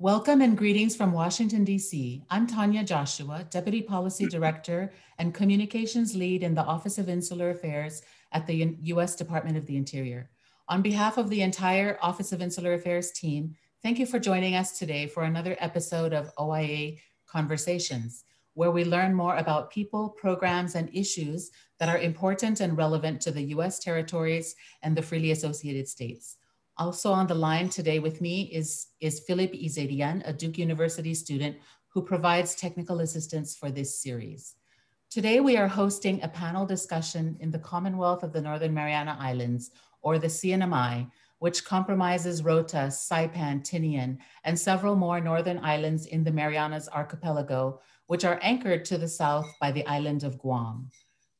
Welcome and greetings from Washington, D.C. I'm Tanya Joshua, Deputy Policy Director and Communications Lead in the Office of Insular Affairs at the U.S. Department of the Interior. On behalf of the entire Office of Insular Affairs team, thank you for joining us today for another episode of OIA Conversations, where we learn more about people, programs, and issues that are important and relevant to the U.S. territories and the freely associated states. Also on the line today with me is, is Philip Izerian, a Duke University student who provides technical assistance for this series. Today we are hosting a panel discussion in the Commonwealth of the Northern Mariana Islands, or the CNMI, which compromises Rota, Saipan, Tinian, and several more northern islands in the Marianas archipelago, which are anchored to the south by the island of Guam.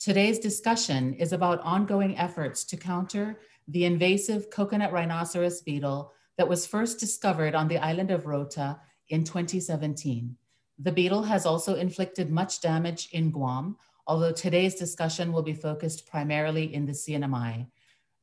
Today's discussion is about ongoing efforts to counter the invasive coconut rhinoceros beetle that was first discovered on the island of Rota in 2017. The beetle has also inflicted much damage in Guam, although today's discussion will be focused primarily in the CNMI.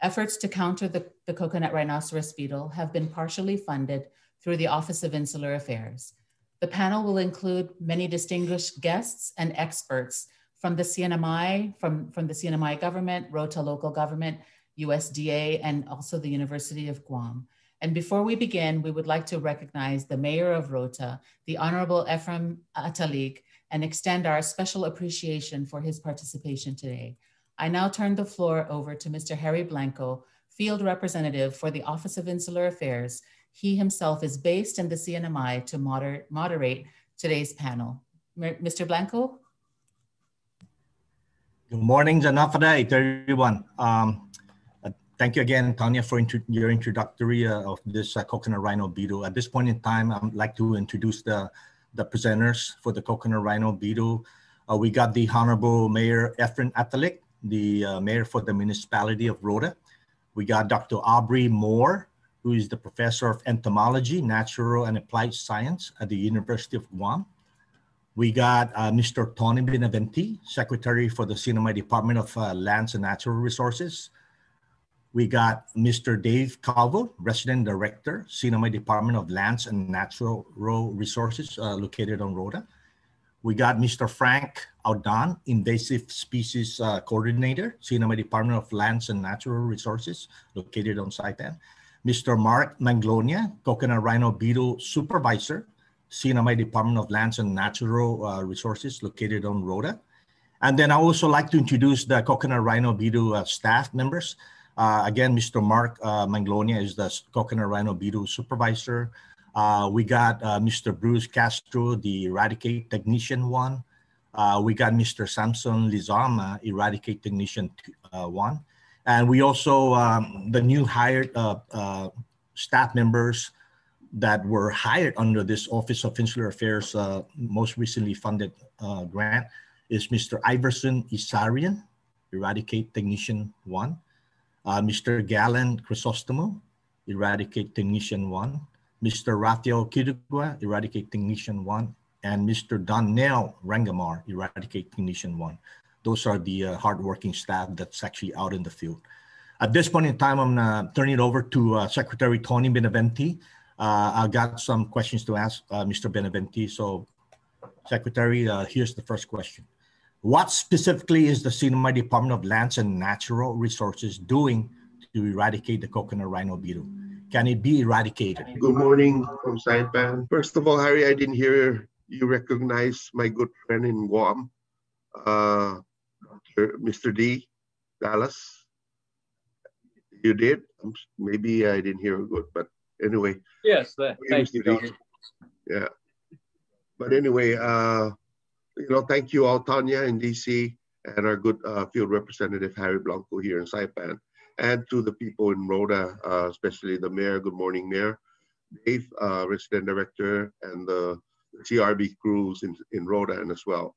Efforts to counter the, the coconut rhinoceros beetle have been partially funded through the Office of Insular Affairs. The panel will include many distinguished guests and experts from the CNMI, from, from the CNMI government, Rota local government, USDA, and also the University of Guam. And before we begin, we would like to recognize the Mayor of Rota, the Honorable Efraim Atalig, and extend our special appreciation for his participation today. I now turn the floor over to Mr. Harry Blanco, Field Representative for the Office of Insular Affairs. He himself is based in the CNMI to moder moderate today's panel. Mr. Blanco? Good morning, Janafada, everyone. Um, thank you again, Tanya, for your introductory uh, of this uh, coconut rhino beetle. At this point in time, I'd like to introduce the, the presenters for the coconut rhino beetle. Uh, we got the Honorable Mayor Efraim Atalig, the uh, mayor for the municipality of Rota. We got Dr. Aubrey Moore, who is the professor of entomology, natural and applied science at the University of Guam. We got uh, Mr. Tony Benavente, secretary for the CNMI Department of uh, Lands and Natural Resources. We got Mr. Dave Calvo, Resident Director, CNMI Department of Lands and Natural Resources uh, located on Rota. We got Mr. Frank Aldan, Invasive Species uh, Coordinator, CNMI Department of Lands and Natural Resources located on Saipan. Mr. Mark Manglona, Coconut Rhino Beetle Supervisor, CNMI Department of Lands and Natural uh, Resources located on Rota. And then I also like to introduce the Coconut Rhino Beetle uh, staff members. Uh, again, Mr. Mark uh, Manglona is the Coconut Rhino Beetle supervisor. Uh, we got uh, Mr. Bruce Castro, the Eradicate Technician one. Uh, we got Mr. Samson Lizama, Eradicate Technician uh, one. And we also, um, the new hired staff members that were hired under this Office of Insular Affairs most recently funded grant is Mr. Iverson Isarian, Eradicate Technician one uh, Mr. Galen Crisostomo, Eradicate Technician 1, Mr. Rafael Quitugua, Eradicate Technician 1, and Mr. Donnell Rangamar, Eradicate Technician 1. Those are the uh, hardworking staff that's actually out in the field. At this point in time, I'm gonna turn it over to uh, Secretary Tony Benavente. Uh, I got some questions to ask uh, Mr. Benavente. So Secretary, uh, here's the first question. What specifically is the CNMI Department of Lands and Natural Resources doing to eradicate the coconut rhino beetle? Can it be eradicated? Good morning from Saipan. First of all, Harry, I didn't hear you recognize my good friend in Guam, uh, Mr. D. Dallas. You did? Maybe I didn't hear good, but anyway. Yes, that, thank you, Yeah. But anyway, uh, you know, thank you all, Tanya in DC, and our good uh, field representative, Harry Blanco here in Saipan, and to the people in Rota, uh, especially the mayor. Good morning, Mayor. Dave, uh, resident director, and the CRB crews in, in Rota and as well.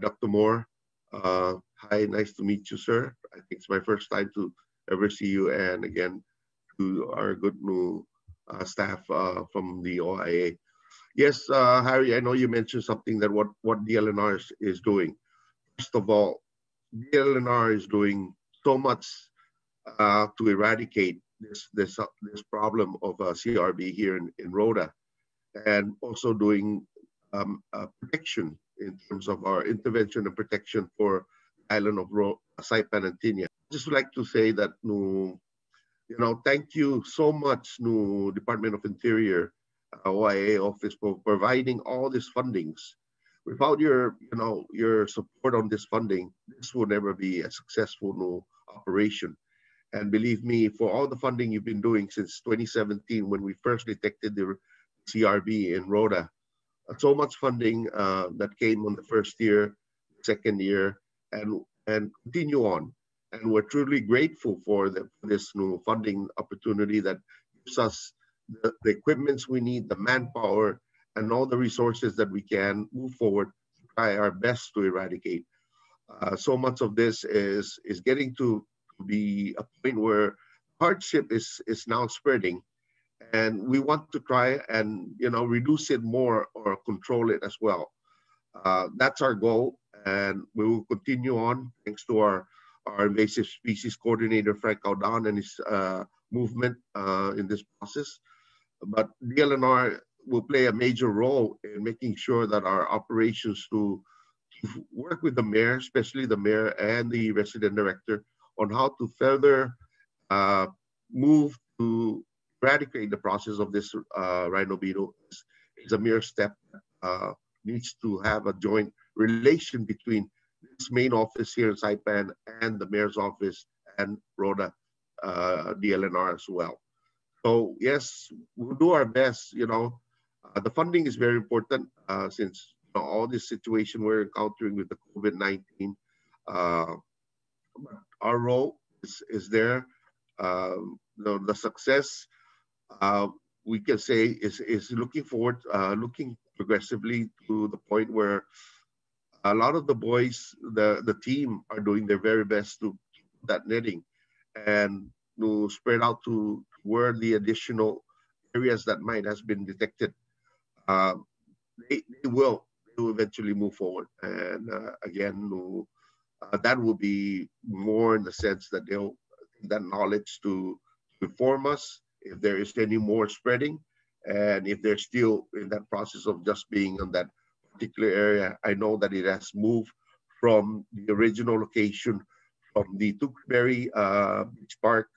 Dr. Moore, uh, hi, nice to meet you, sir. I think it's my first time to ever see you, and again, to our good new uh, staff uh, from the OIA. Yes, uh, Harry, I know you mentioned something that what, what DLNR is, is doing. First of all, DLNR is doing so much uh, to eradicate this, this, uh, this problem of uh, CRB here in, in Rota. and also doing um, protection in terms of our intervention and protection for island of Ro- Saipan and Tinia. Just like to say that you know, thank you so much, no Department of Interior, OIA office for providing all these fundings. Without your, you know, your support on this funding, this will never be a successful operation. And believe me, for all the funding you've been doing since 2017, when we first detected the CRB in Rota, so much funding uh, that came on the first year, second year, and and continue on. And we're truly grateful for, the, for this new funding opportunity that gives us the, the equipments we need, the manpower, and all the resources that we can move forward to try our best to eradicate. Uh, so much of this is is getting to be a point where hardship is is now spreading. And we want to try and you know reduce it more or control it as well. Uh, that's our goal and we will continue on thanks to our our invasive species coordinator frank Aldan and his uh, movement uh, in this process but DLNR will play a major role in making sure that our operations to, to work with the mayor especially the mayor and the resident director on how to further uh, move to eradicate the process of this uh, rhino beetle is, a mere step. Uh, needs to have a joint relation between this main office here in Saipan and the mayor's office and Rota uh, DLNR as well. So yes, we'll do our best. You know, uh, the funding is very important uh, since you know, all this situation we're encountering with the COVID-19. Uh, our role is, is there. Um, the, the success uh, we can say is, is looking forward, uh, looking progressively to the point where a lot of the boys, the, the team are doing their very best to that netting and to spread out to where the additional areas that might has been detected. Uh, they, they will they will eventually move forward. And uh, again, uh, that will be more in the sense that they'll that knowledge to inform us if there is any more spreading and if they're still in that process of just being on that particular area i know that it has moved from the original location from the Tewksbury uh, Beach Park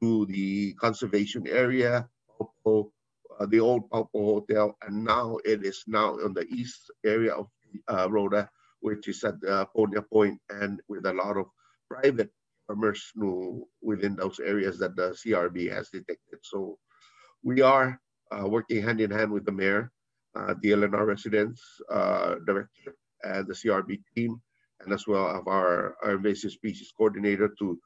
to the conservation area, uh, the old Paupo Hotel, and now it is now on the east area of uh, Rota, which is at uh, Ponia Point, and with a lot of private farmers within those areas that the CRB has detected. So we are uh, working hand in hand with the mayor, uh, the DLNR residents uh, director, and the CRB team, and as well of our, our invasive species coordinator to, to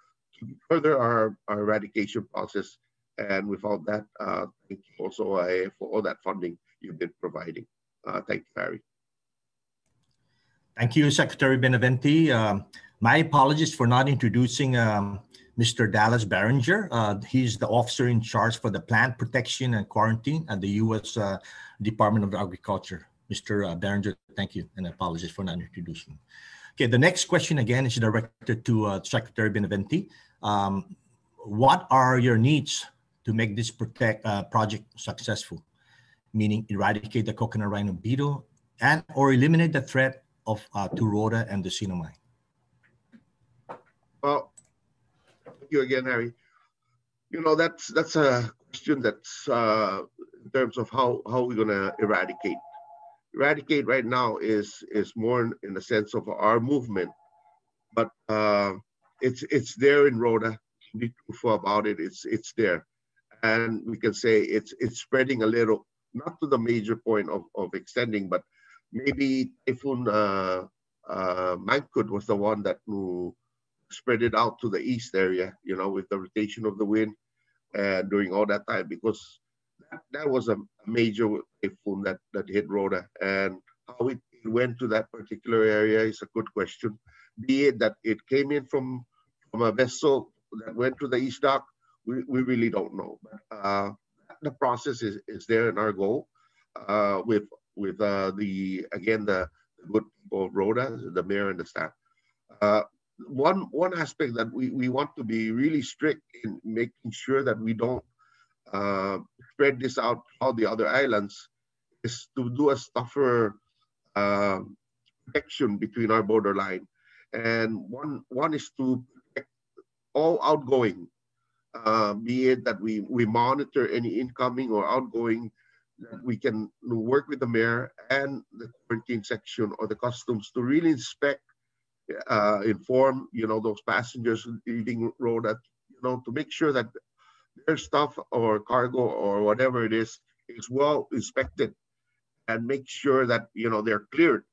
further our, our eradication process. And without that, uh, thank you also uh, for all that funding you've been providing. Uh, thank you, Harry. Thank you, Secretary Benavente. Um, my apologies for not introducing um, Mr. Dallas Berringer. Uh, he's the officer in charge for the plant protection and quarantine at the U.S. Uh, Department of Agriculture. Mr. Uh, Berringer, thank you, and apologies for not introducing. Okay, the next question again is directed to uh, Secretary Benavente. Um, what are your needs to make this protect uh, project successful? Meaning eradicate the coconut rhino beetle and or eliminate the threat of uh, to Rota and the CNMI. Well, thank you again, Harry. You know, that's that's a question that's uh, in terms of how how we're gonna eradicate. Eradicate right now is is more in, in the sense of our movement, but uh, it's it's there in Rota. Be truthful about it, it's it's there, and we can say it's it's spreading a little, not to the major point of of extending, but maybe Typhoon uh, uh, was the one that who spread it out to the east area, you know, with the rotation of the wind and during all that time because that, that was a major typhoon that, that hit Rota. And how it went to that particular area is a good question. Be it that it came in from, from a vessel that went to the east dock, we, we really don't know. But uh, the process is, is there in our goal uh, with with uh, the again the, the good people of Rota, the mayor and the staff. One one aspect that we, we want to be really strict in making sure that we don't uh, spread this out to all the other islands is to do a tougher uh, protection between our borderline. And one, one is to all outgoing, uh, be it that we, we monitor any incoming or outgoing, that we can work with the mayor and the quarantine section or the customs to really inspect, uh, inform, you know, those passengers leaving road that, you know, to make sure that their stuff or cargo or whatever it is is well inspected and make sure that, you know, they're cleared.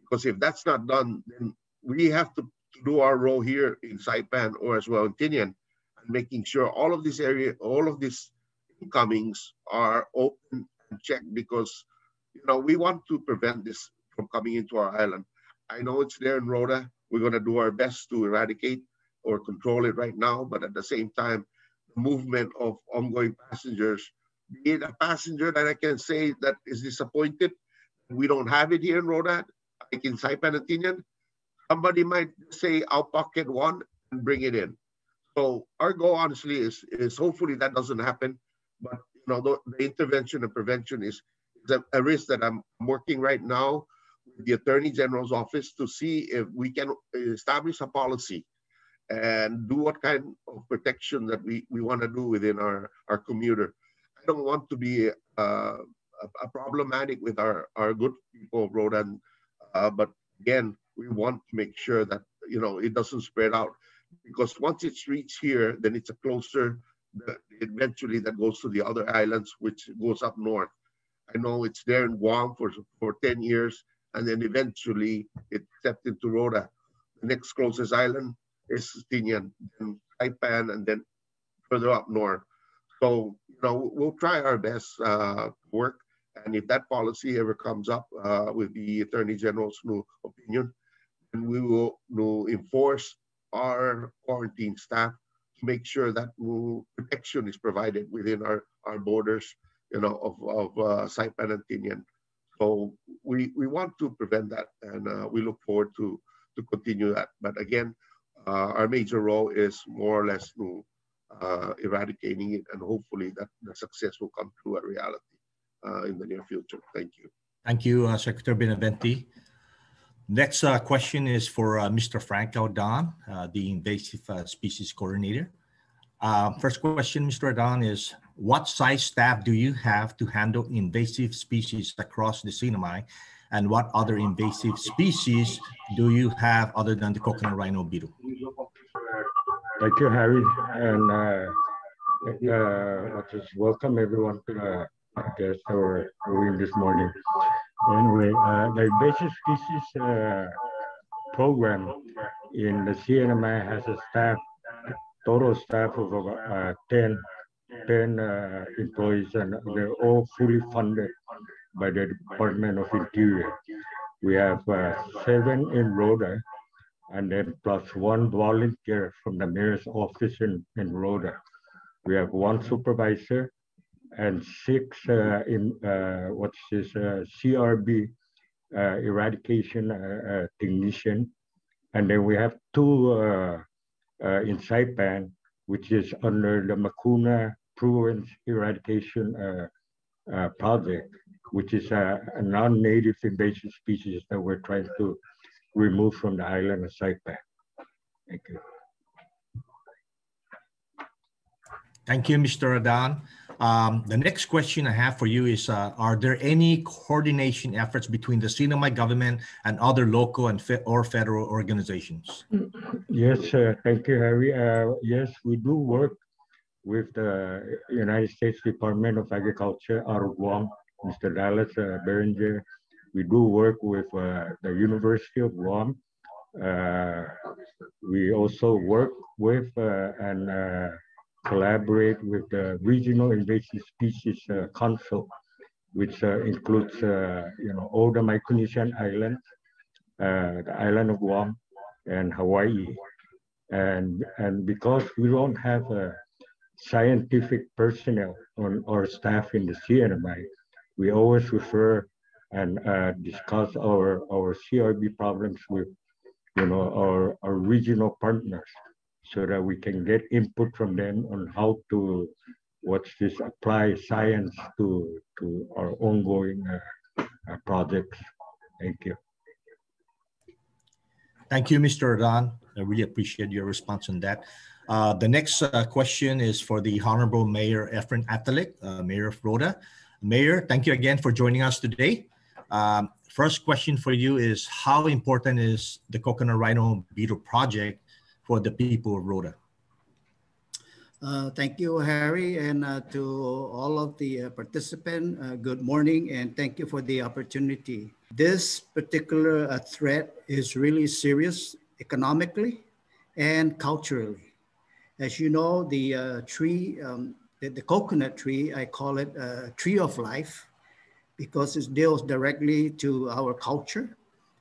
Because if that's not done, then we have to to do our role here in Saipan or as well in Tinian and making sure all of this area, all of these incomings are open and checked because you know we want to prevent this from coming into our island. I know it's there in Rota. We're going to do our best to eradicate or control it right now, but at the same time, the movement of ongoing passengers, be it a passenger that I can say that is disappointed, we don't have it here in Rota, like in Saipan and Tinian, somebody might say, I'll pocket one and bring it in. So our goal, honestly, is is hopefully that doesn't happen. But you know, the, the intervention and prevention is, a, a, risk that I'm working right now with the Attorney General's office to see if we can establish a policy and do what kind of protection that we, we want to do within our, our commuter. I don't want to be uh, a, a, problematic with our, our good people of Island, uh, but again, we want to make sure that you know it doesn't spread out because once it's reached here, then it's a closer. Eventually, that goes to the other islands, which goes up north. I know it's there in Guam for for 10 years, and then eventually it stepped into Rota. The next closest island is Tinian, then Saipan, and then further up north. So you know we'll try our best uh, to work, and if that policy ever comes up uh, with the Attorney General's new opinion, and we will, will enforce our quarantine staff to make sure that protection is provided within our, our borders, you know, of, of uh, Saipan and Tinian. So we, we want to prevent that and uh, we look forward to, to continue that. But again, uh, our major role is more or less to, uh, eradicating it and hopefully that the success will come through a reality uh, in the near future. Thank you. Thank you, uh, Secretary Benavente. Next uh, question is for uh, Mr. Franco Aldan, uh, the invasive uh, species coordinator. Uh, first question, Mr. Aldan, is what size staff do you have to handle invasive species across the CNMI? And what other invasive species do you have other than the coconut rhino beetle? Thank you, Harry. And uh, just welcome everyone to the guest or doing this morning. Anyway, uh, the invasive species uh, program in the CNMI has a staff, total staff of about uh, 10, 10 uh, employees, and they're all fully funded by the Department of Interior. We have uh, seven in Rota, and then plus one volunteer from the mayor's office in, in Rota. We have one supervisor and six uh, in uh, what's this uh, CRB uh, eradication uh, uh, technician. And then we have two in Saipan, which is under the Makuna Province Eradication Project, which is a, a non-native invasive species that we're trying to remove from the island of Saipan. Thank you. Thank you, Mr. Aldan. Um, the next question I have for you is, uh, are there any coordination efforts between the CNMI government and other local and fe or federal organizations? Yes, thank you, Harry. Uh, yes, we do work with the United States Department of Agriculture out of Guam, Mr. Dallas uh, Berringer. We do work with uh, the University of Guam. Uh, we also work with and collaborate with the Regional Invasive Species uh, Council, which uh, includes, uh, you know, all the Micronesian islands, the island of Guam, and Hawaii. And, and because we don't have a scientific personnel on our staff in the CNMI, we always refer and uh, discuss our, our CRB problems with you know, our, our regional partners so that we can get input from them on how to what's this apply science to, to our ongoing uh, uh, projects. Thank you. Thank you, Mr. Aldan. I really appreciate your response on that. Uh, the next uh, question is for the Honorable Mayor Efraim Atalig, uh, Mayor of Rota. Mayor, thank you again for joining us today. Um, first question for you is how important is the Coconut Rhino Beetle project for the people of Rota? Uh, thank you, Harry, and uh, to all of the uh, participants, uh, good morning, and thank you for the opportunity. This particular uh, threat is really serious economically and culturally. As you know, the uh, tree, um, the, the, coconut tree, I call it a tree of life because it deals directly to our culture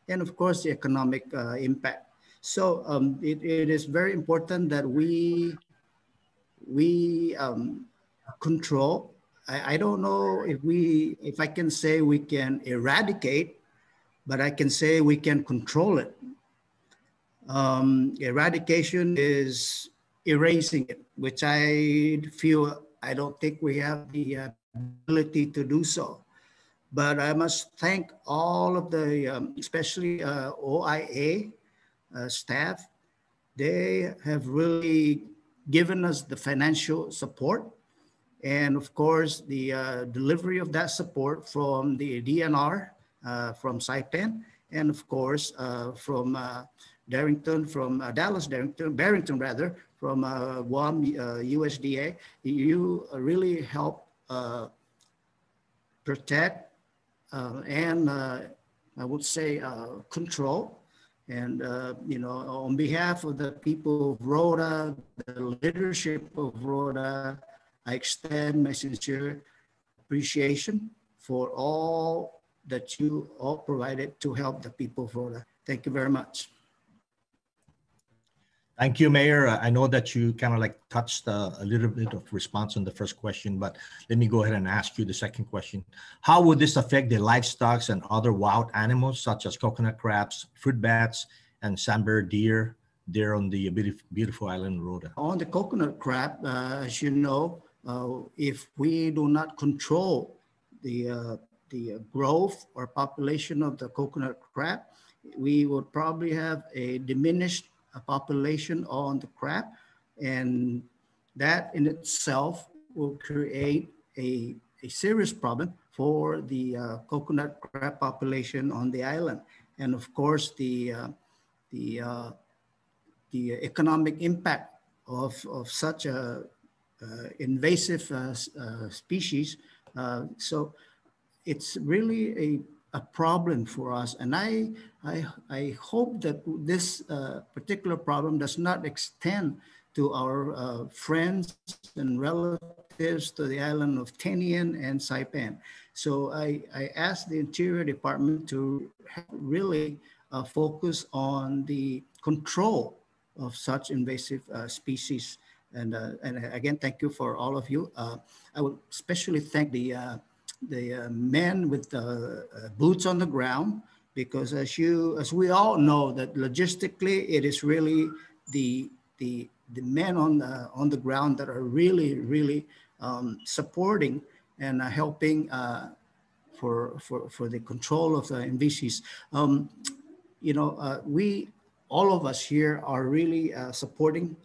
and of course the economic impact. So um, it, it is very important that we we um, control. I, I don't know if we, if I can say we can eradicate, but I can say we can control it. Um, eradication is erasing it, which I feel I don't think we have the ability to do so. But I must thank all of the, um, especially uh, OIA staff. They have really given us the financial support and of course the uh, delivery of that support from the DNR, uh, from Saipan, and of course uh, from uh, Darrington, from uh, Dallas Darrington, Barrington rather, from uh, Guam USDA. You really help protect and I would say control and, uh, you know, on behalf of the people of Rota, the leadership of Rota, I extend my sincere appreciation for all that you all provided to help the people of Rota. Thank you very much. Thank you, Mayor. I know that you kind of like touched uh, a little bit of response on the first question, but let me go ahead and ask you the second question. How would this affect the livestock and other wild animals such as coconut crabs, fruit bats, and sambar deer there on the beautiful island Rota? On the coconut crab, uh, as you know, uh, if we do not control the, uh, the growth or population of the coconut crab, we would probably have a diminished population on the crab. And that in itself will create a, a serious problem for the uh, coconut crab population on the island. And of course, the, uh, the, uh, the economic impact of, of such a uh, invasive uh, uh, species. so it's really a a problem for us. And I, I, I hope that this uh, particular problem does not extend to our uh, friends and relatives to the island of Tinian and Saipan. So I, I asked the Interior Department to really uh, focus on the control of such invasive uh, species. And, uh, and again, thank you for all of you. Uh, I would especially thank the the uh, men with the uh, boots on the ground, because as you, as we all know, that logistically it is really the the the men on the on the ground that are really really um, supporting and uh, helping uh, for for for the control of the MVCs. Um, you know, uh, we all of us here are really uh, supporting,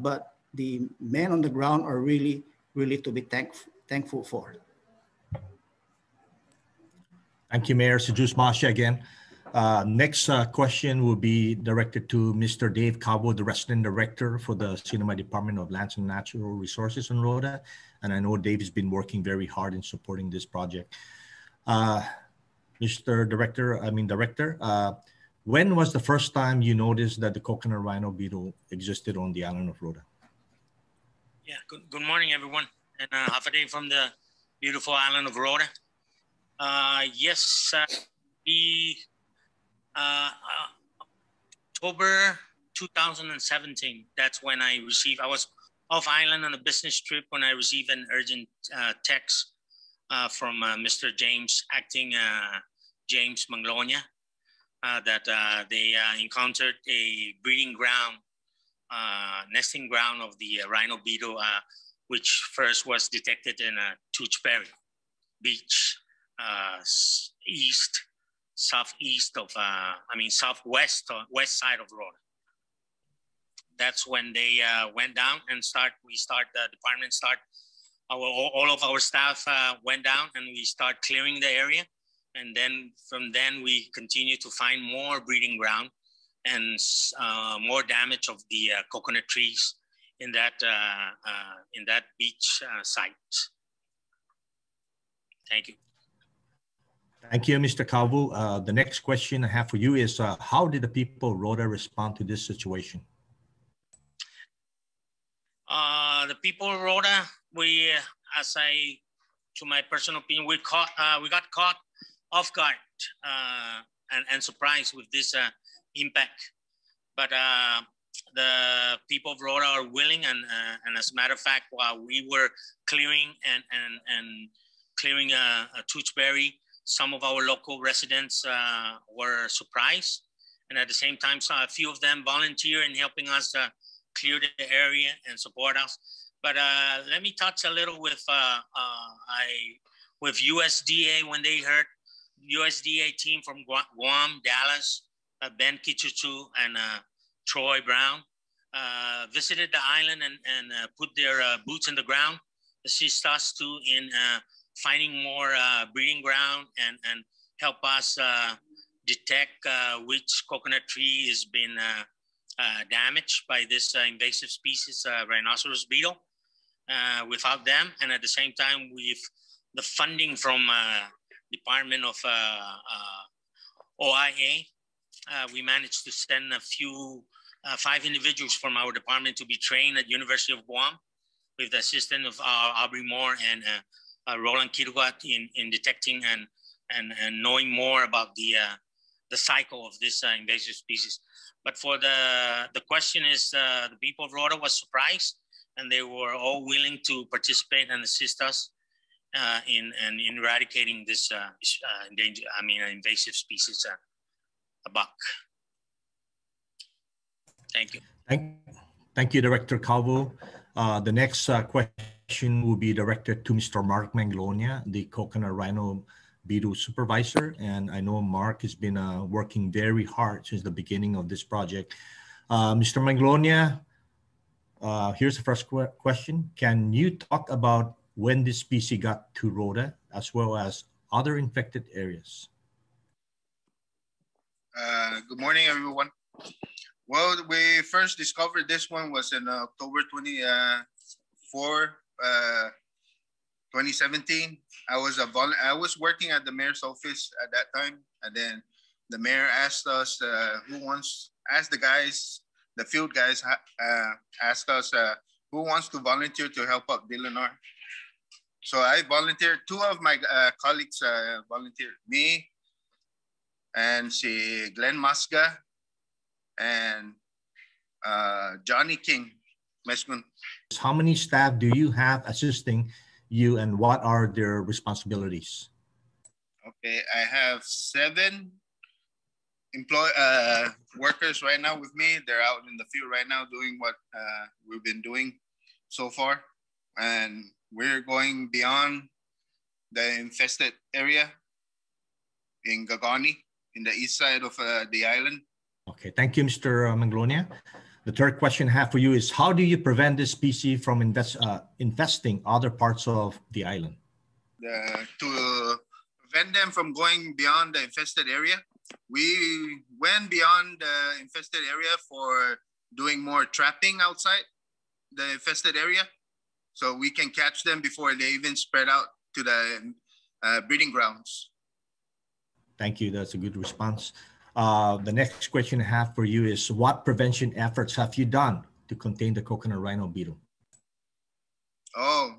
but the men on the ground are really really to be thankful thankful for. Thank you, Mayor Sejus Masha again. Uh, next uh, question will be directed to Mr. Dave Calvo, the resident director for the CNMI Department of Lands and Natural Resources in Rota. And I know Dave has been working very hard in supporting this project. Uh, Mr. Director, I mean Director, uh, when was the first time you noticed that the coconut rhino beetle existed on the island of Rota? Yeah, good, good morning, everyone. And uh, half a day from the beautiful island of Rota. Uh, yes, uh, uh, October 2017, that's when I received, I was off island on a business trip when I received an urgent uh, text uh, from Mr. James, acting James Manglona, that they encountered a breeding ground, nesting ground of the rhino beetle which first was detected in uh, Tewksbury Beach, east, southeast of, uh, I mean, southwest, uh, west side of Rota. That's when they uh, went down and start, we start, the department start, our, all of our staff uh, went down and we start clearing the area. And then from then we continue to find more breeding ground and uh, more damage of the uh, coconut trees in that uh, uh, in that beach uh, site. Thank you. Thank you, Mr. Calvo. Uh, the next question I have for you is, uh, how did the people of Rota respond to this situation? Uh, the people of Rota, we, as I, to my personal opinion, we caught, we got caught off guard and, and surprised with this impact. But the people of Rota are willing, and uh, and as a matter of fact, while we were clearing and and and clearing a, a Tewksbury, some of our local residents uh, were surprised, and at the same time, so a few of them volunteer in helping us uh, clear the area and support us. But uh, let me touch a little with uh, uh, I with USDA when they heard USDA team from Guam, Dallas, Ben Kichuchu, and Troy Brown, uh, visited the island and, and uh, put their uh, boots in the ground, assist us too in uh, finding more uh, breeding ground and, and help us uh, detect which coconut tree has been damaged by this invasive species, rhinoceros beetle. without them, and at the same time, with the funding from Department of OIA, we managed to send a few uh, five individuals from our department to be trained at University of Guam with the assistance of uh, Aubrey Moore and uh, uh Roland Quitugua in, in detecting and, and, and knowing more about the, uh, the cycle of this uh, invasive species. But for the, the question is, the people of Rota was surprised and they were all willing to participate and assist us uh, in, in, in eradicating this uh, uh, endangered, I mean, invasive species, a buck. Thank you. Thank, thank you, Director Calvo. Uh, the next uh, will be directed to Mr. Mark Manglona, the Coconut Rhino Beetle Supervisor. And I know Mark has been uh, working very hard since the beginning of this project. Uh, Mr. Manglona, uh, here's the first qu question. Can you talk about when this species got to Rota as well as other infected areas? Uh, good morning, everyone. Well, we first discovered this one was in October 24, uh, 2017. I was a vol- I was working at the mayor's office at that time, and then the mayor asked us uh, who wants asked the guys, the field guys, uh, asked us uh, who wants to volunteer to help out DLNR. So I volunteered. Two of my uh, colleagues uh, volunteered. Me and she Glenn Muska and uh, Johnny King, Meshgun. How many staff do you have assisting you and what are their responsibilities? Okay, I have seven employ uh, workers right now with me. They're out in the field right now doing what uh, we've been doing so far. And we're going beyond the infested area in Gagani, in the east side of uh, the island. Okay, thank you, Mr. Uh, Manglona. The third question I have for you is how do you prevent this species from invest, uh, infesting other parts of the island? Uh, to prevent them from going beyond the infested area, we went beyond the infested area for doing more trapping outside the infested area so we can catch them before they even spread out to the uh, breeding grounds. Thank you. That's a good response. Uh, the next question I have for you is what prevention efforts have you done to contain the coconut rhino beetle? Oh,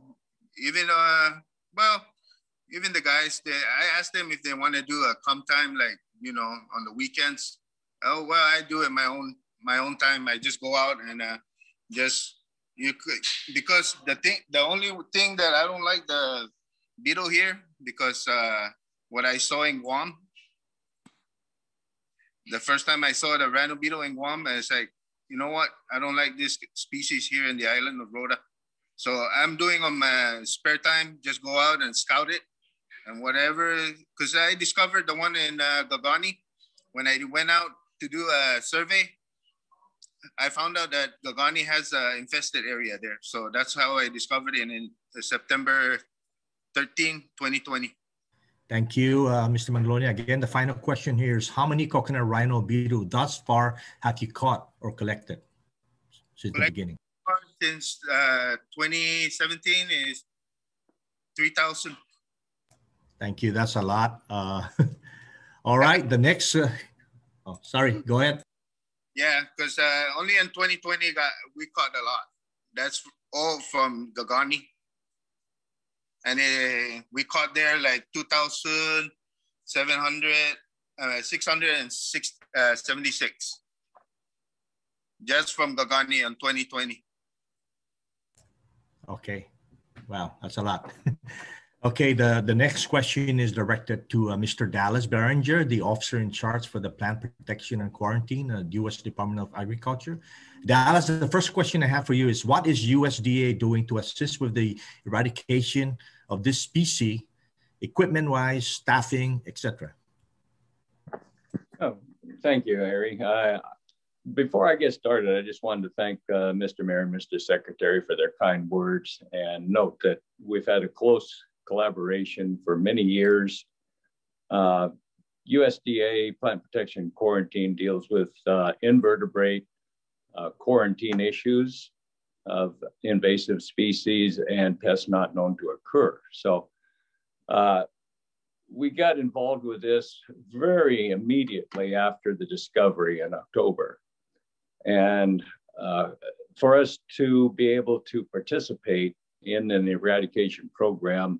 even, uh, well, even the guys, they, I asked them if they want to do a come time, like, you know, on the weekends. Oh, well, I do it my own, my own time. I just go out and uh, just, you could, because the thing, the only thing that I don't like the beetle here, because uh, what I saw in Guam, the first time I saw the rhino beetle in Guam, I was like, you know what? I don't like this species here in the island of Rota. So I'm doing on my spare time, just go out and scout it and whatever. Because I discovered the one in uh, Gagani when I went out to do a survey. I found out that Gagani has an infested area there. So that's how I discovered it in September 13, 2020. Thank you, uh, Mr. Manglona. Again, the final question here is how many coconut rhino beetle thus far have you caught or collected since Collect the beginning? Since uh, 2017 is 3,000. Thank you. That's a lot. Uh, all right. The next, uh, oh, sorry, go ahead. Yeah, because uh, only in 2020 got, we caught a lot. That's all from Gagani and it, we caught there like 2,700, uh, 676 uh, just from Gagani in 2020. Okay, wow, that's a lot. okay, the, the next question is directed to uh, Mr. Dallas Berringer, the officer in charge for the plant protection and quarantine at U.S. Department of Agriculture. Dallas, the first question I have for you is what is USDA doing to assist with the eradication of this species, equipment-wise, staffing, etc.? Oh, thank you, Harry. Uh, before I get started, I just wanted to thank uh, Mr. Mayor and Mr. Secretary for their kind words and note that we've had a close collaboration for many years. Uh, USDA plant protection quarantine deals with uh, invertebrate quarantine issues of invasive species and pests not known to occur. So uh, we got involved with this very immediately after the discovery in October. And uh, for us to be able to participate in an eradication program,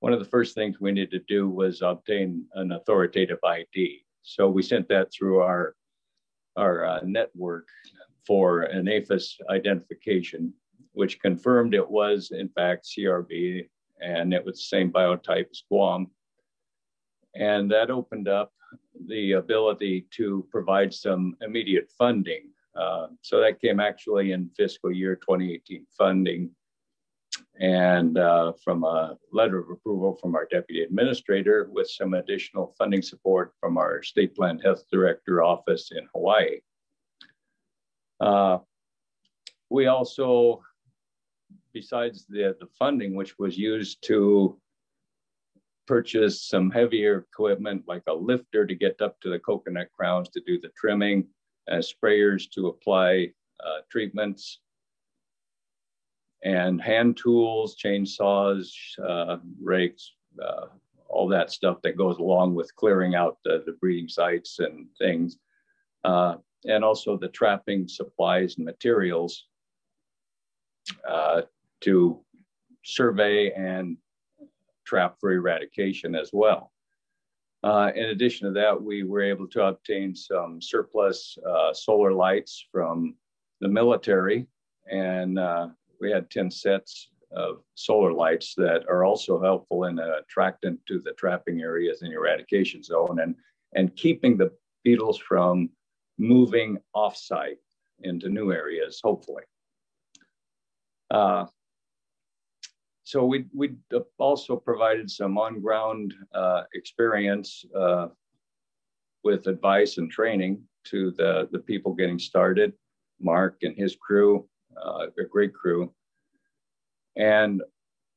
one of the first things we needed to do was obtain an authoritative ID. So we sent that through our, our uh, network for an APHIS identification, which confirmed it was in fact CRB and it was the same biotype as Guam. And that opened up the ability to provide some immediate funding. Uh, so that came actually in fiscal year 2018 funding and uh, from a letter of approval from our deputy administrator with some additional funding support from our state plant health director office in Hawaii. Uh, we also, besides the, the funding, which was used to purchase some heavier equipment like a lifter to get up to the coconut crowns to do the trimming, uh, sprayers to apply uh, treatments, and hand tools, chainsaws, uh, rakes, uh, all that stuff that goes along with clearing out the, the breeding sites and things. Uh, and also the trapping supplies and materials uh, to survey and trap for eradication as well. Uh, in addition to that, we were able to obtain some surplus uh, solar lights from the military, and uh, we had 10 sets of solar lights that are also helpful in attractant to the trapping areas in eradication zone and, and keeping the beetles from moving offsite into new areas, hopefully. Uh, so we we also provided some on-ground uh, experience uh, with advice and training to the the people getting started, Mark and his crew, uh, a great crew, and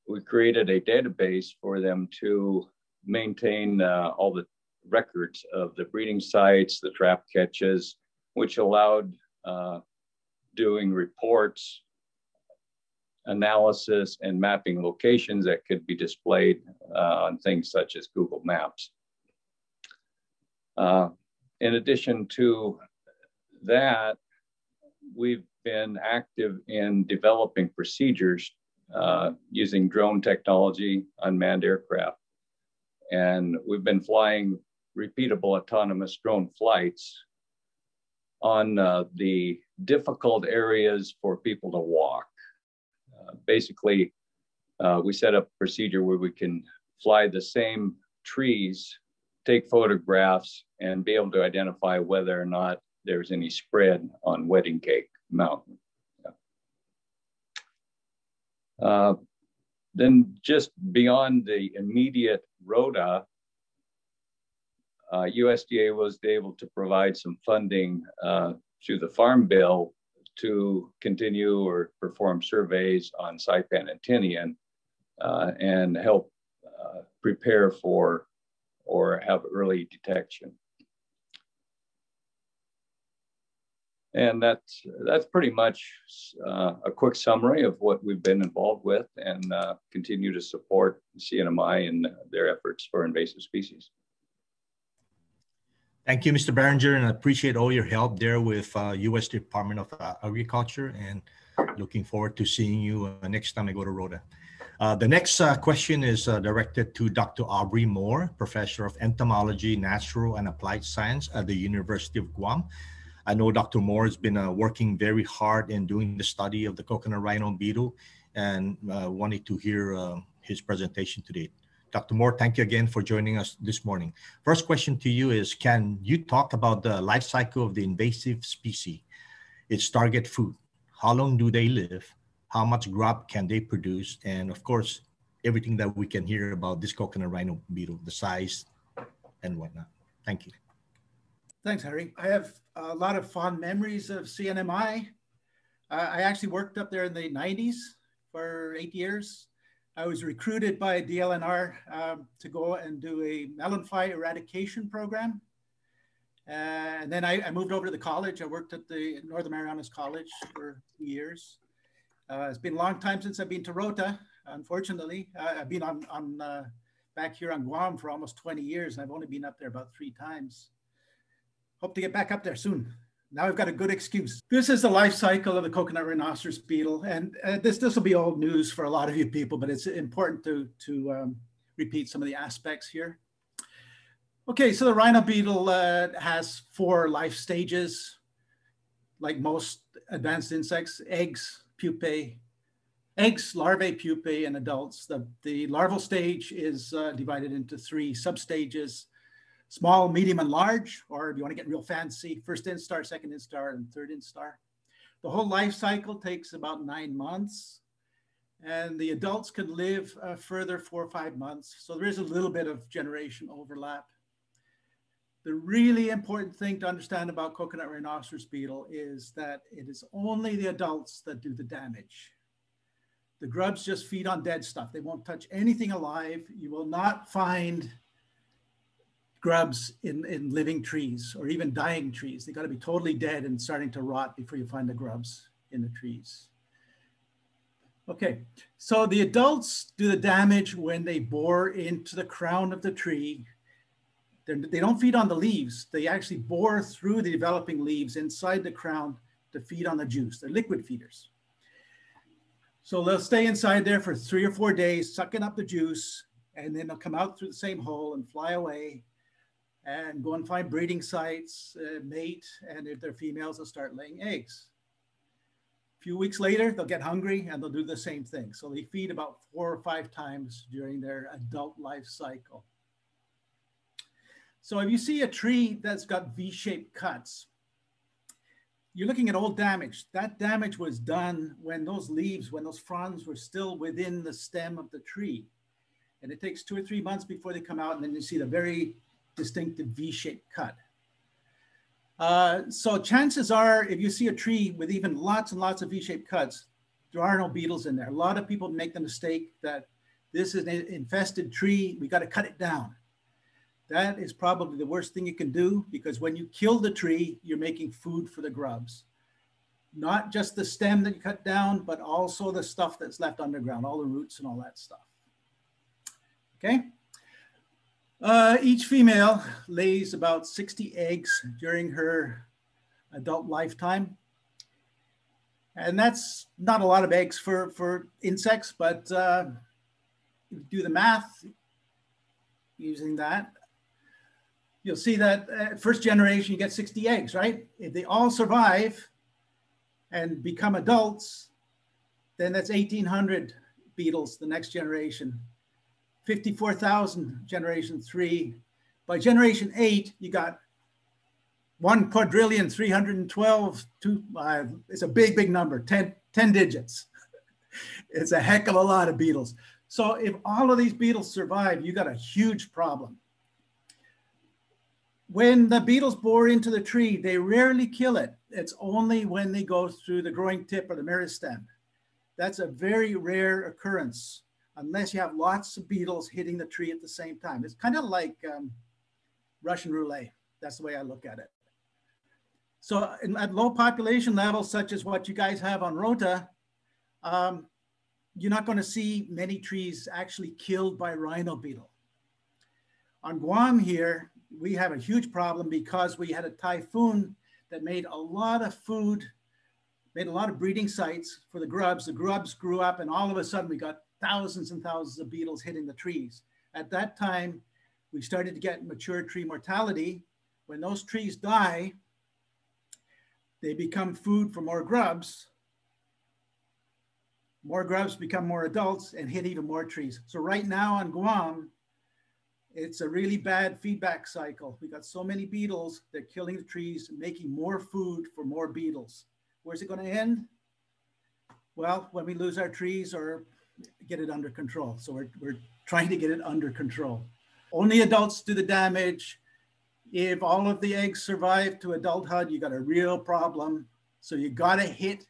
we created a database for them to maintain uh, all the records of the breeding sites, the trap catches, which allowed uh, doing reports, analysis, and mapping locations that could be displayed uh, on things such as Google Maps. Uh, in addition to that, we've been active in developing procedures uh, using drone technology, unmanned aircraft. And we've been flying repeatable autonomous drone flights on uh, the difficult areas for people to walk. Uh, basically, uh, we set up a procedure where we can fly the same trees, take photographs, and be able to identify whether or not there's any spread on Wedding Cake Mountain. Uh, then just beyond the immediate rota, uh, USDA was able to provide some funding uh, through the Farm Bill to continue or perform surveys on Saipan and Tinian uh, and help uh, prepare for or have early detection. And that's, that's pretty much uh, a quick summary of what we've been involved with and uh, continue to support CNMI in their efforts for invasive species. Thank you, Mr. Berringer, and I appreciate all your help there with uh, U.S. Department of uh, Agriculture and looking forward to seeing you uh, next time I go to Rota. Uh, the next question is directed to Dr. Aubrey Moore, Professor of Entomology, Natural and Applied Science at the University of Guam. I know Dr. Moore has been uh, working very hard in doing the study of the coconut rhino beetle and uh, wanted to hear uh, his presentation today. Dr. Moore, thank you again for joining us this morning. First question to you is, can you talk about the life cycle of the invasive species, its target food? How long do they live? How much grub can they produce? And of course, everything that we can hear about this coconut rhino beetle, the size and whatnot. Thank you. Thanks, Harry. I have a lot of fond memories of CNMI. Uh, I actually worked up there in the 90s for eight years. I was recruited by DLNR um, to go and do a melon fly eradication program. Uh, and then I, I, moved over to the college. I worked at the Northern Marianas College for years. Uh, it's been a long time since I've been to Rota, unfortunately. Uh, I've been on, on uh, back here on Guam for almost 20 years, and I've only been up there about three times. Hope to get back up there soon. Now I've got a good excuse. This is the life cycle of the coconut rhinoceros beetle. And uh, this, this will be old news for a lot of you people, but it's important to, to um, repeat some of the aspects here. Okay, so the rhino beetle uh, has four life stages, like most advanced insects, eggs, pupae, eggs, larvae, pupae, and adults. The, the larval stage is uh, divided into three substages, small, medium, and large, or if you want to get real fancy, first instar, second instar, and third instar. The whole life cycle takes about nine months, and the adults can live uh, further four or five months. So there is a little bit of generation overlap. The really important thing to understand about coconut rhinoceros beetle is that it is only the adults that do the damage. The grubs just feed on dead stuff. They won't touch anything alive. You will not find grubs in, in living trees or even dying trees. They got to be totally dead and starting to rot before you find the grubs in the trees. Okay, so the adults do the damage when they bore into the crown of the tree. They're, they do not feed on the leaves. They actually bore through the developing leaves inside the crown to feed on the juice. They're liquid feeders. So they'll stay inside there for three or four days, sucking up the juice, and then they'll come out through the same hole and fly away and go and find breeding sites, uh, mate, and if they're females, they'll start laying eggs. A few weeks later, they'll get hungry and they'll do the same thing. So they feed about four or five times during their adult life cycle. So if you see a tree that's got V-shaped cuts, you're looking at old damage. That damage was done when those leaves, when those fronds were still within the stem of the tree. And it takes two or three months before they come out and then you see the very distinctive V-shaped cut. Uh, so chances are, if you see a tree with even lots and lots of V-shaped cuts, there are no beetles in there. A lot of people make the mistake that this is an infested tree, we got to cut it down. That is probably the worst thing you can do because when you kill the tree, you're making food for the grubs. Not just the stem that you cut down, but also the stuff that's left underground, all the roots and all that stuff. Okay. Uh, each female lays about 60 eggs during her adult lifetime. And that's not a lot of eggs for, for insects, but uh, do the math using that, you'll see that uh, first generation, you get 60 eggs, right? If they all survive and become adults, then that's 1,800 beetles the next generation. 54,000 generation three. By generation eight, you got one quadrillion, 312, two, uh, it's a big, big number, 10, 10 digits. it's a heck of a lot of beetles. So if all of these beetles survive, you got a huge problem. When the beetles bore into the tree, they rarely kill it. It's only when they go through the growing tip or the meristem. That's a very rare occurrence unless you have lots of beetles hitting the tree at the same time. It's kind of like um, Russian roulette. That's the way I look at it. So in, at low population levels, such as what you guys have on Rota, um, you're not going to see many trees actually killed by rhino beetle. On Guam here, we have a huge problem because we had a typhoon that made a lot of food, made a lot of breeding sites for the grubs. The grubs grew up and all of a sudden we got thousands and thousands of beetles hitting the trees. At that time, we started to get mature tree mortality. When those trees die, they become food for more grubs. More grubs become more adults and hit even more trees. So right now on Guam, it's a really bad feedback cycle. We got so many beetles, they're killing the trees, making more food for more beetles. Where's it going to end? Well, when we lose our trees or get it under control. So we're, we're trying to get it under control. Only adults do the damage. If all of the eggs survive to adulthood, you got a real problem. So you got to hit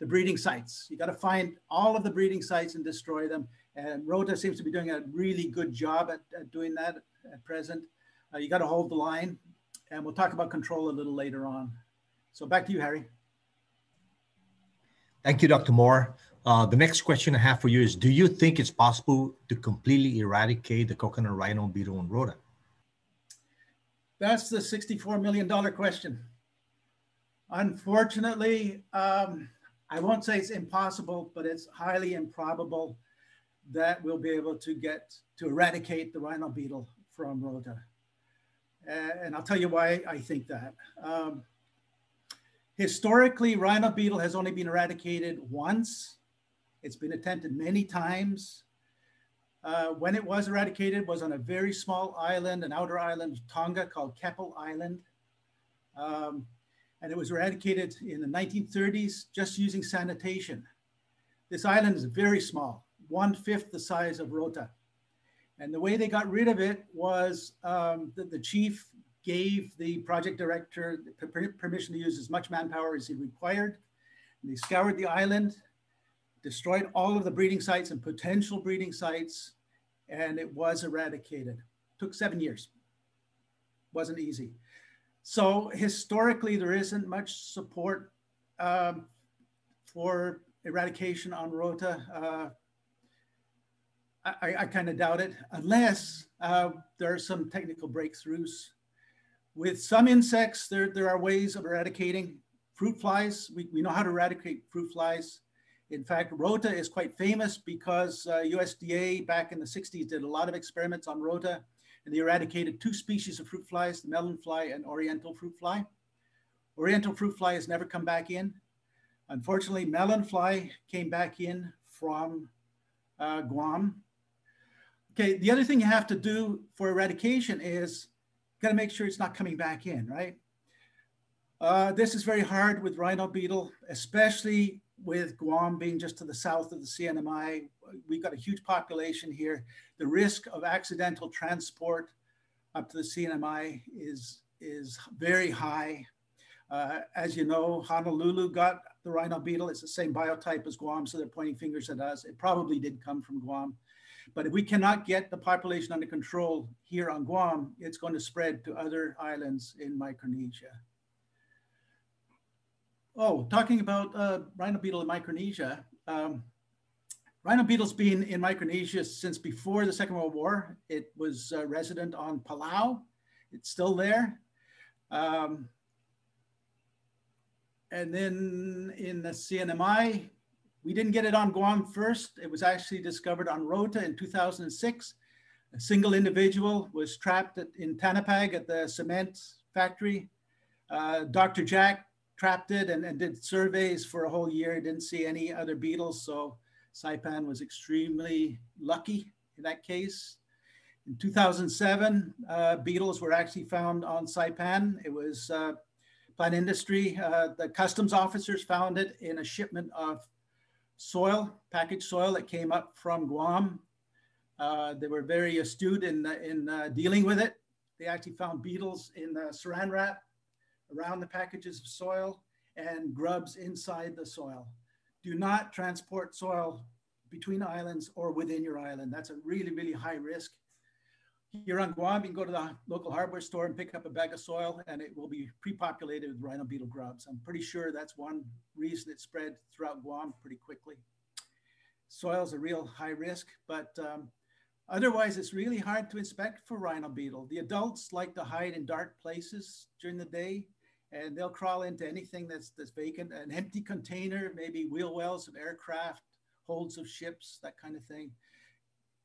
the breeding sites. You got to find all of the breeding sites and destroy them. And Rota seems to be doing a really good job at, at doing that at present. Uh, you got to hold the line. And we'll talk about control a little later on. So back to you, Harry. Thank you, Dr. Moore. Uh, the next question I have for you is, do you think it's possible to completely eradicate the coconut rhino beetle in Rota? That's the $64 million question. Unfortunately, um, I won't say it's impossible, but it's highly improbable that we'll be able to get to eradicate the rhino beetle from Rota. And I'll tell you why I think that. Um, historically, rhino beetle has only been eradicated once. It's been attempted many times. Uh, when it was eradicated was on a very small island, an outer island of Tonga called Keppel Island. Um, and it was eradicated in the 1930s just using sanitation. This island is very small one-fifth the size of Rota. And the way they got rid of it was um, the, the chief gave the project director permission to use as much manpower as he required. And they scoured the island, destroyed all of the breeding sites and potential breeding sites, and it was eradicated. Took seven years. Wasn't easy. So historically, there isn't much support um, for eradication on Rota. Uh, I, I kind of doubt it, unless uh, there are some technical breakthroughs. With some insects, there, there are ways of eradicating fruit flies. We, we know how to eradicate fruit flies. In fact, Rota is quite famous because uh, USDA back in the 60s did a lot of experiments on Rota and they eradicated two species of fruit flies, the melon fly and oriental fruit fly. Oriental fruit fly has never come back in. Unfortunately, melon fly came back in from uh, Guam Okay, the other thing you have to do for eradication is got to make sure it's not coming back in, right? Uh, this is very hard with rhino beetle, especially with Guam being just to the south of the CNMI. We've got a huge population here. The risk of accidental transport up to the CNMI is, is very high. Uh, as you know, Honolulu got the rhino beetle. It's the same biotype as Guam, so they're pointing fingers at us. It probably did come from Guam. But if we cannot get the population under control here on Guam, it's going to spread to other islands in Micronesia. Oh, talking about uh, rhino beetle in Micronesia. Um, rhino beetle's been in Micronesia since before the Second World War. It was uh, resident on Palau. It's still there. Um, and then in the CNMI, we didn't get it on Guam first. It was actually discovered on Rota in 2006. A single individual was trapped at, in Tanapag at the cement factory. Uh, Dr. Jack trapped it and, and, did surveys for a whole year. Didn't see any other beetles. So Saipan was extremely lucky in that case. In 2007, uh, beetles were actually found on Saipan. It was uh, plant industry. Uh, the customs officers found it in a shipment of soil, packaged soil that came up from Guam. Uh, they were very astute in, in uh, dealing with it. They actually found beetles in the saran wrap around the packages of soil and grubs inside the soil. Do not transport soil between islands or within your island. That's a really, really high risk. Here on Guam, you can go to the local hardware store and pick up a bag of soil and it will be pre-populated with rhino beetle grubs. I'm pretty sure that's one reason it spread throughout Guam pretty quickly. Soil is a real high risk, but um, otherwise it's really hard to inspect for rhino beetle. The adults like to hide in dark places during the day and they'll crawl into anything that's, that's vacant, an empty container, maybe wheel wells of aircraft, holds of ships, that kind of thing.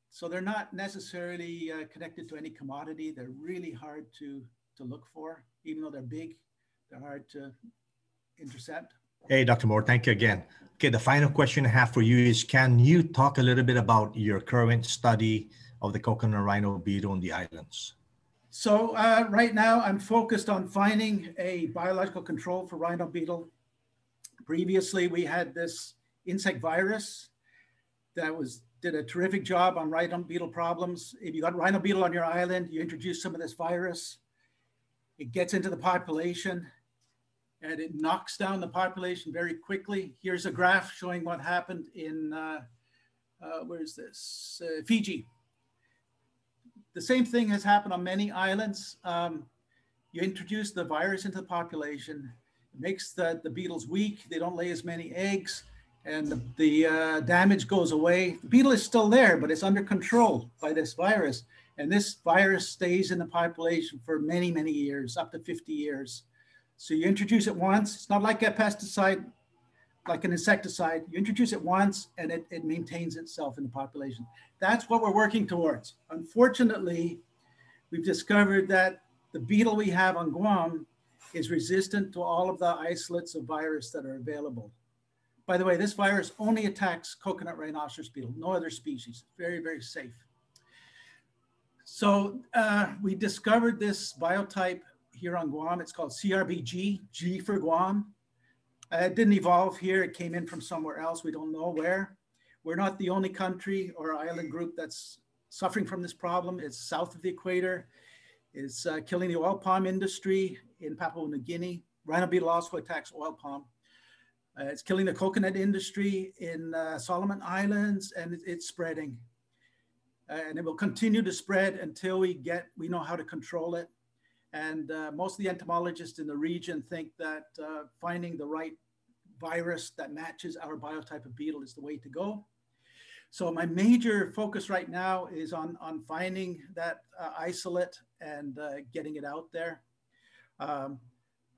So they're not necessarily uh, connected to any commodity. They're really hard to, to look for, even though they're big, they're hard to intercept. Hey, Dr. Moore, thank you again. Okay, the final question I have for you is, can you talk a little bit about your current study of the coconut rhino beetle on the islands? So uh, right now I'm focused on finding a biological control for rhino beetle. Previously, we had this insect virus that was did a terrific job on rhino beetle problems. If you got rhino beetle on your island, you introduce some of this virus, it gets into the population and it knocks down the population very quickly. Here's a graph showing what happened in, uh, uh, where's this, uh, Fiji. The same thing has happened on many islands. Um, you introduce the virus into the population, it makes the, the beetles weak, they don't lay as many eggs, and the, the uh, damage goes away. The beetle is still there, but it's under control by this virus. And this virus stays in the population for many, many years, up to 50 years. So you introduce it once. It's not like a pesticide, like an insecticide. You introduce it once and it, it maintains itself in the population. That's what we're working towards. Unfortunately, we've discovered that the beetle we have on Guam is resistant to all of the isolates of virus that are available. By the way, this virus only attacks coconut rhinoceros beetle, no other species. Very, very safe. So uh, we discovered this biotype here on Guam. It's called CRBG, G for Guam. Uh, it didn't evolve here. It came in from somewhere else. We don't know where. We're not the only country or island group that's suffering from this problem. It's south of the equator. It's uh, killing the oil palm industry in Papua New Guinea. Rhino beetle also attacks oil palm. Uh, it's killing the coconut industry in uh, Solomon Islands and it, it's spreading. Uh, and it will continue to spread until we get, we know how to control it. And uh, most of the entomologists in the region think that uh, finding the right virus that matches our biotype of beetle is the way to go. So my major focus right now is on, on finding that uh, isolate and getting it out there. Um,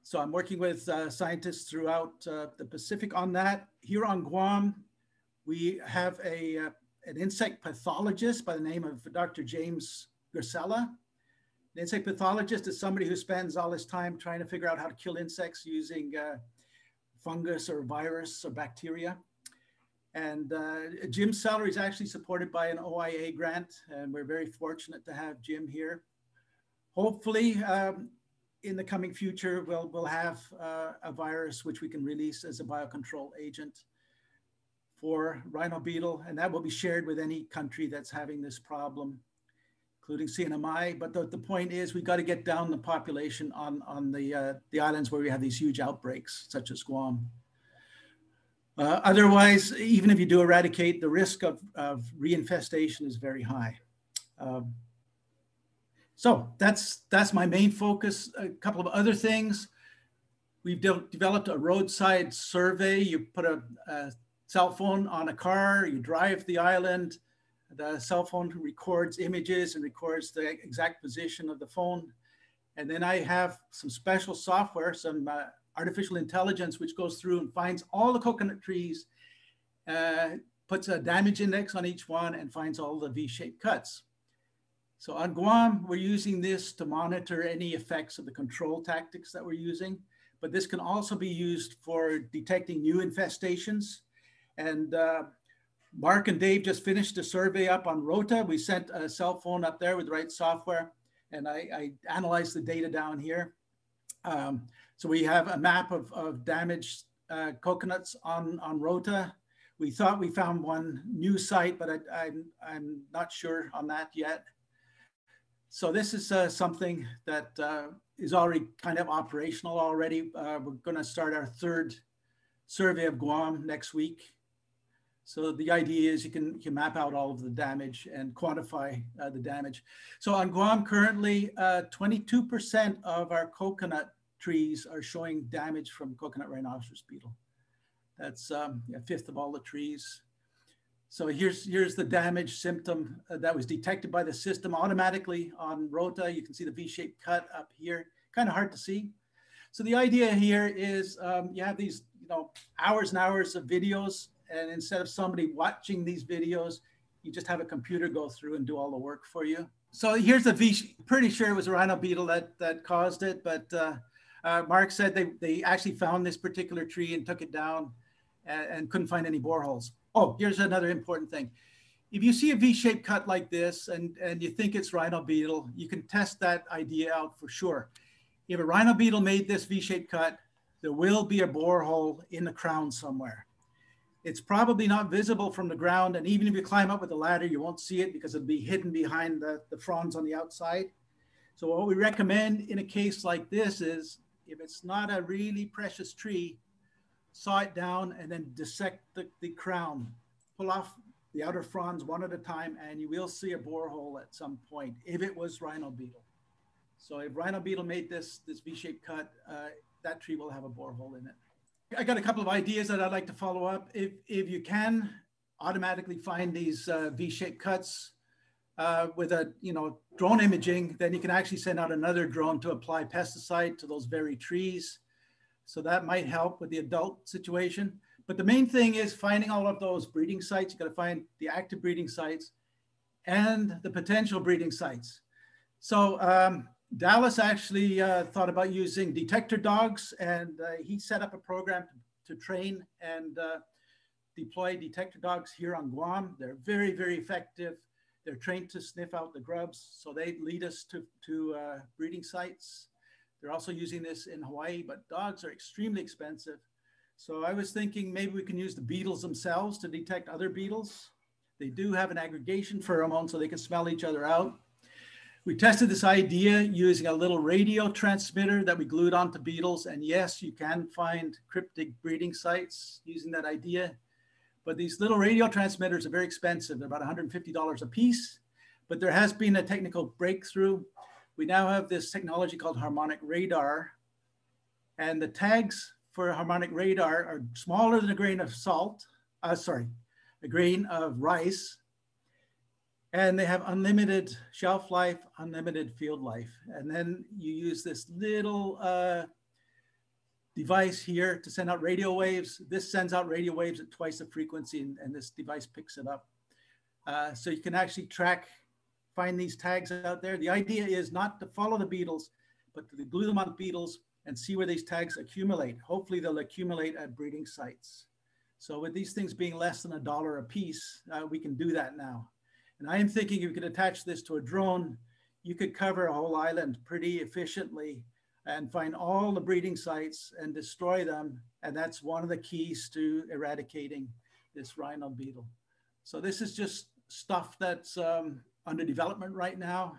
so I'm working with uh, scientists throughout uh, the Pacific on that. Here on Guam, we have a, uh, an insect pathologist by the name of Dr. James Grasela. An insect pathologist is somebody who spends all his time trying to figure out how to kill insects using uh, fungus or virus or bacteria. And uh, Jim's salary is actually supported by an OIA grant, and we're very fortunate to have Jim here. Hopefully, um, in the coming future, we'll, we'll have uh, a virus which we can release as a biocontrol agent for rhino beetle, and that will be shared with any country that's having this problem, including CNMI. But the, the point is we've got to get down the population on, on the, uh, the islands where we have these huge outbreaks, such as Guam. Uh, otherwise, even if you do eradicate, the risk of, of reinfestation is very high. Um, so that's that's my main focus. A couple of other things. We've de developed a roadside survey. You put a, a, cell phone on a car, you drive the island, the cell phone records images and records the exact position of the phone. And then I have some special software, some uh, artificial intelligence, which goes through and finds all the coconut trees, uh, puts a damage index on each one and finds all the V-shaped cuts. So on Guam, we're using this to monitor any effects of the control tactics that we're using, but this can also be used for detecting new infestations. And uh, Mark and Dave just finished a survey up on Rota. We sent a cell phone up there with the right software, and I, I analyzed the data down here. Um, so we have a map of, of damaged uh, coconuts on, on Rota. we thought we found one new site, but I, I'm, I'm not sure on that yet. So this is uh, something that uh, is already kind of operational already. Uh, we're going to start our third survey of Guam next week. So the idea is you can, you can map out all of the damage and quantify uh, the damage. So on Guam currently, 22% uh, of our coconut trees are showing damage from coconut rhinoceros beetle. That's um, a fifth of all the trees. So here's, here's the damage symptom uh, that was detected by the system automatically on ROTA. You can see the V-shaped cut up here, kind of hard to see. So the idea here is um, you have these you know, hours and hours of videos, and instead of somebody watching these videos, you just have a computer go through and do all the work for you. So here's the V, pretty sure it was a rhino beetle that, that caused it, but uh, uh, Mark said they, they actually found this particular tree and took it down and, and couldn't find any boreholes. Oh, here's another important thing. If you see a V-shaped cut like this and, and you think it's rhino beetle, you can test that idea out for sure. If a rhino beetle made this V-shaped cut, there will be a borehole in the crown somewhere. It's probably not visible from the ground. And even if you climb up with a ladder, you won't see it because it'll be hidden behind the, the fronds on the outside. So what we recommend in a case like this is if it's not a really precious tree, saw it down and then dissect the, the crown, pull off the outer fronds one at a time, and you will see a borehole at some point if it was rhino beetle. So if rhino beetle made this, this V-shaped cut, uh, that tree will have a borehole in it. I got a couple of ideas that I'd like to follow up. If, if you can automatically find these uh, V-shaped cuts uh, with a you know drone imaging, then you can actually send out another drone to apply pesticide to those very trees. So that might help with the adult situation. But the main thing is finding all of those breeding sites. You got to find the active breeding sites and the potential breeding sites. So um, Dallas actually uh, thought about using detector dogs and uh, he set up a program to, to train and uh, deploy detector dogs here on Guam. They're very, very effective. They're trained to sniff out the grubs. So they lead us to, to uh, breeding sites. They're also using this in Hawaii, but dogs are extremely expensive. So I was thinking maybe we can use the beetles themselves to detect other beetles. They do have an aggregation pheromone so they can smell each other out. We tested this idea using a little radio transmitter that we glued onto beetles. And yes, you can find cryptic breeding sites using that idea. But these little radio transmitters are very expensive. They're about $150 a piece. But there has been a technical breakthrough we now have this technology called harmonic radar. And the tags for harmonic radar are smaller than a grain of salt, uh, sorry, a grain of rice. And they have unlimited shelf life, unlimited field life. And then you use this little uh, device here to send out radio waves. This sends out radio waves at twice the frequency and, and this device picks it up. Uh, so you can actually track find these tags out there. The idea is not to follow the beetles, but to glue them on beetles and see where these tags accumulate. Hopefully they'll accumulate at breeding sites. So with these things being less than a dollar a piece, uh, we can do that now. And I am thinking if you could attach this to a drone, you could cover a whole island pretty efficiently and find all the breeding sites and destroy them. And that's one of the keys to eradicating this rhino beetle. So this is just stuff that's um, under development right now.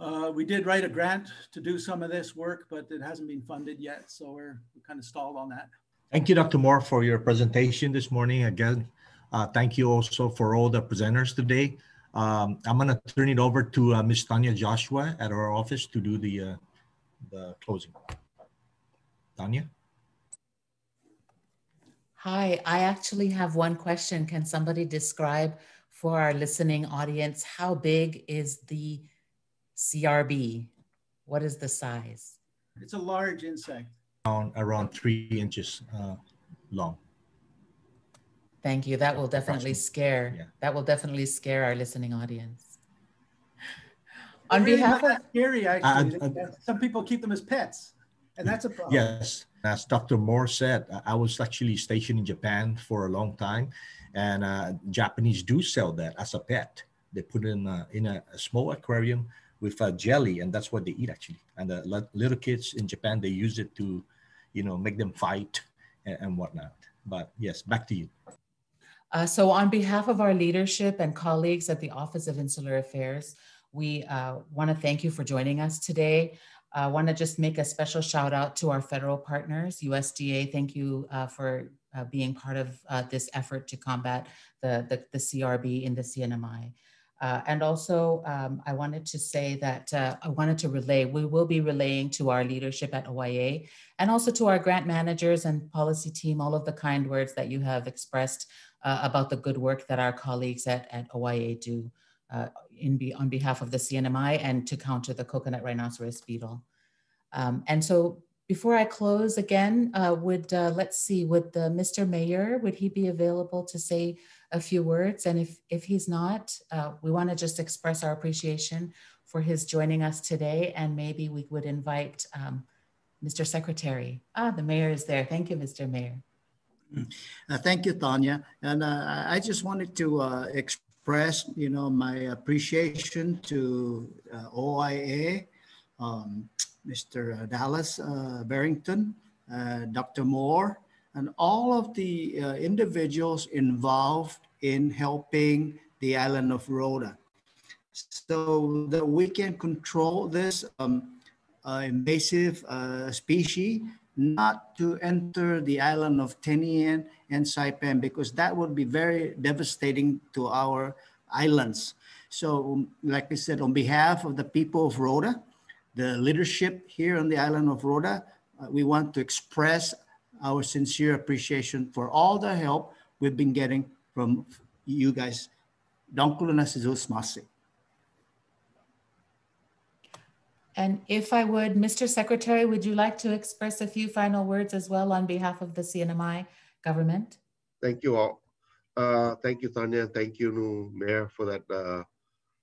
Uh, we did write a grant to do some of this work, but it hasn't been funded yet. So we're, we're kind of stalled on that. Thank you, Dr. Moore, for your presentation this morning. Again, uh, thank you also for all the presenters today. Um, I'm going to turn it over to uh, Ms. Tanya Joshua at our office to do the, uh, the closing. Tanya? Hi, I actually have one question. Can somebody describe for our listening audience, how big is the CRB? What is the size? It's a large insect. Around, around three inches uh, long. Thank you. That will definitely scare. Yeah. That will definitely scare our listening audience. On really behalf of scary, actually, uh, uh, some people keep them as pets, and that's a problem. Yes, as Dr. Moore said, I was actually stationed in Japan for a long time, and uh, Japanese do sell that as a pet. They put it in a, in a, a small aquarium with a jelly, and that's what they eat actually. And the little kids in Japan they use it to, you know, make them fight and, and whatnot. But yes, back to you. Uh, so on behalf of our leadership and colleagues at the Office of Insular Affairs, we uh, want to thank you for joining us today. I want to just make a special shout out to our federal partners, USDA. Thank you uh, for uh, being part of uh, this effort to combat the, the, the CRB in the CNMI. Uh, and also, um, I wanted to say that uh, I wanted to relay, we will be relaying to our leadership at OIA and also to our grant managers and policy team, all of the kind words that you have expressed uh, about the good work that our colleagues at, at OIA do uh, in be, on behalf of the CNMI and to counter the coconut rhinoceros beetle. Um, and so before I close again, uh, would uh, let's see, would the Mr. Mayor, would he be available to say a few words? And if, if he's not, uh, we wanna just express our appreciation for his joining us today. And maybe we would invite um, Mr. Secretary. Ah, the mayor is there. Thank you, Mr. Mayor. Uh, thank you, Tanya. And uh, I just wanted to uh, express, you know, my appreciation to uh, OIA, um, Mr. Dallas uh, Barrington, uh, Dr. Moore, and all of the individuals involved in helping the island of Rota so that we can control this um, invasive species not to enter the island of Tinian and Saipan because that would be very devastating to our islands. So like I said, on behalf of the people of Rota, the leadership here on the island of Rota, uh, we want to express our sincere appreciation for all the help we've been getting from you guys. And if I would, Mr. Secretary, would you like to express a few final words as well on behalf of the CNMI government? Thank you all. Uh, thank you, Tanya. Thank you, Mayor, for that uh,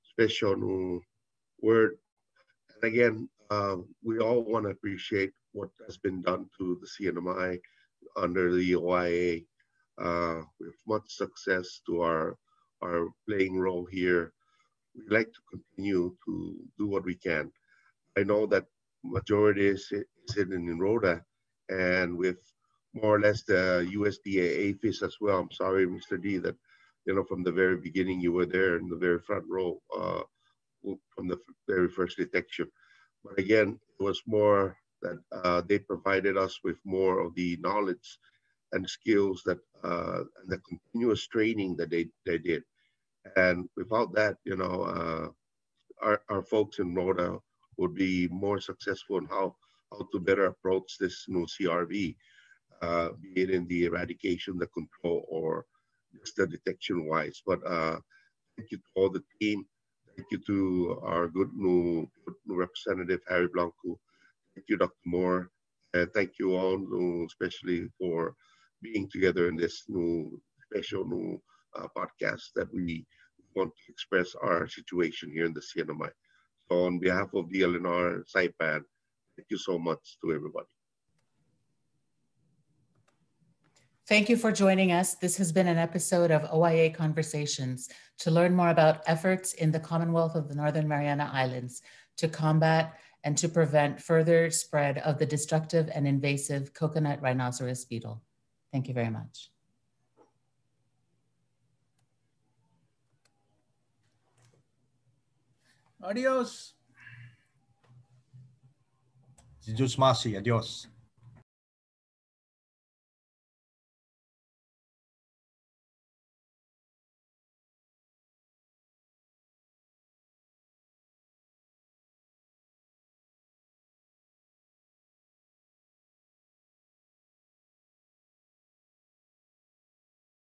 special word. And again, uh, we all want to appreciate what has been done to the CNMI under the OIA uh, with much success to our, our playing role here. We'd like to continue to do what we can. I know that majority is, is in Rota and with more or less the USDA APHIS as well. I'm sorry, Mr. D, that you know from the very beginning you were there in the very front row uh, from the very first detection. But again, it was more that uh, they provided us with more of the knowledge and skills that uh, and the continuous training that they, they did. And without that, you know, uh, our, our folks in Rota would be more successful in how, how to better approach this new CRB, uh, be it in the eradication, the control, or just the detection wise. But uh, thank you to all the team. Thank you to our good new, good new representative, Harry Blanco, Thank you, Dr. Moore. Thank you all, especially for being together in this new special new uh, podcast that we want to express our situation here in the CNMI. So on behalf of the DLNR Saipan, thank you so much to everybody. Thank you for joining us. This has been an episode of OIA Conversations to learn more about efforts in the Commonwealth of the Northern Mariana Islands to combat and to prevent further spread of the destructive and invasive coconut rhinoceros beetle. Thank you very much. Adiós. Jesús Masi, adiós.